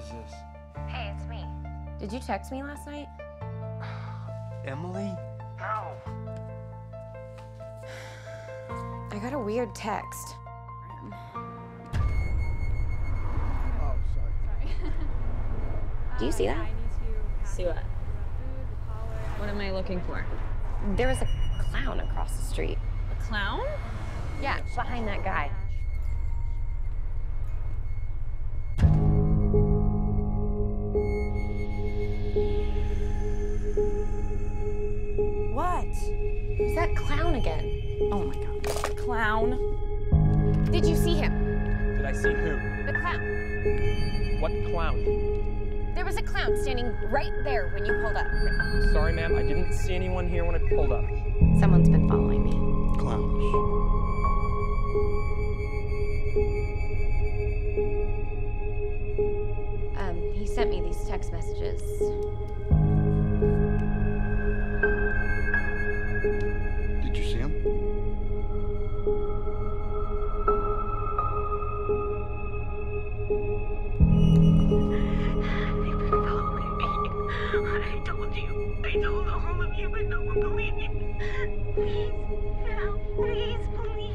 is this? Hey, it's me. Did you text me last night? Emily? No. I got a weird text. Oh, sorry. Do you see that? See what? What am I looking for? There was a clown across the street. A clown? Yeah, behind that guy. The clown. What clown? There was a clown standing right there when you pulled up. Sorry, ma'am, I didn't see anyone here when I pulled up. Someone's been following me. Clowns. Um, he sent me these text messages. You, but no one believed me. Please, now, please me.